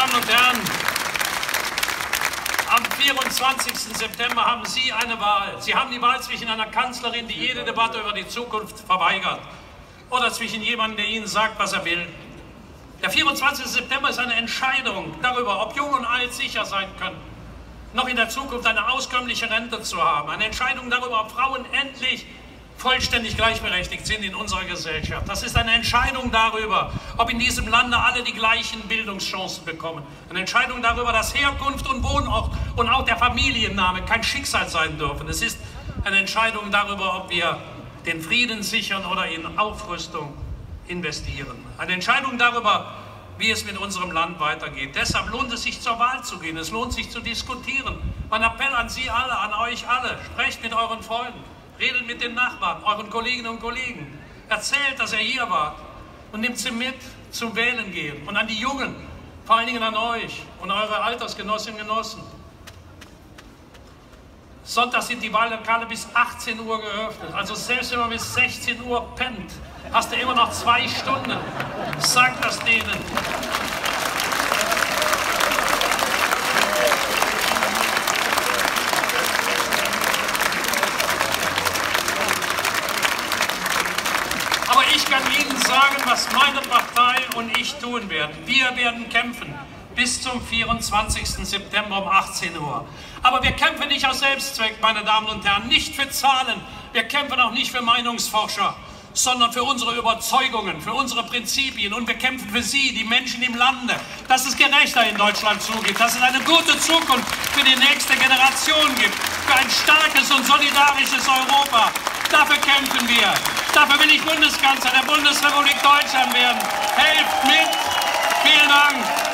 Damen und Herren, am 24. September haben Sie eine Wahl. Sie haben die Wahl zwischen einer Kanzlerin, die jede Debatte über die Zukunft verweigert, oder zwischen jemandem, der Ihnen sagt, was er will. Der 24. September ist eine Entscheidung darüber, ob Jung und Alt sicher sein können, noch in der Zukunft eine auskömmliche Rente zu haben. Eine Entscheidung darüber, ob Frauen endlich vollständig gleichberechtigt sind in unserer Gesellschaft. Das ist eine Entscheidung darüber, ob in diesem Lande alle die gleichen Bildungschancen bekommen. Eine Entscheidung darüber, dass Herkunft und Wohnort und auch der Familienname kein Schicksal sein dürfen. Es ist eine Entscheidung darüber, ob wir den Frieden sichern oder in Aufrüstung investieren. Eine Entscheidung darüber, wie es mit unserem Land weitergeht. Deshalb lohnt es sich zur Wahl zu gehen. Es lohnt sich zu diskutieren. Mein Appell an Sie alle, an euch alle, sprecht mit euren Freunden. Redet mit den Nachbarn, euren Kolleginnen und Kollegen. Erzählt, dass er hier war und nimmt sie mit zum Wählen gehen. Und an die Jungen, vor allen Dingen an euch und eure Altersgenossinnen und Genossen. Sonntag sind die Wahllokale bis 18 Uhr geöffnet. Also selbst wenn man bis 16 Uhr pennt, hast du immer noch zwei Stunden. Sag das denen. Ich kann Ihnen sagen, was meine Partei und ich tun werden. Wir werden kämpfen bis zum 24. September um 18 Uhr. Aber wir kämpfen nicht aus Selbstzweck, meine Damen und Herren, nicht für Zahlen. Wir kämpfen auch nicht für Meinungsforscher, sondern für unsere Überzeugungen, für unsere Prinzipien. Und wir kämpfen für Sie, die Menschen im Lande, dass es gerechter in Deutschland zugeht, dass es eine gute Zukunft für die nächste Generation gibt, für ein starkes und solidarisches Europa. Dafür kämpfen wir. Dafür will ich Bundeskanzler der Bundesrepublik Deutschland werden. Helft mit. Vielen Dank.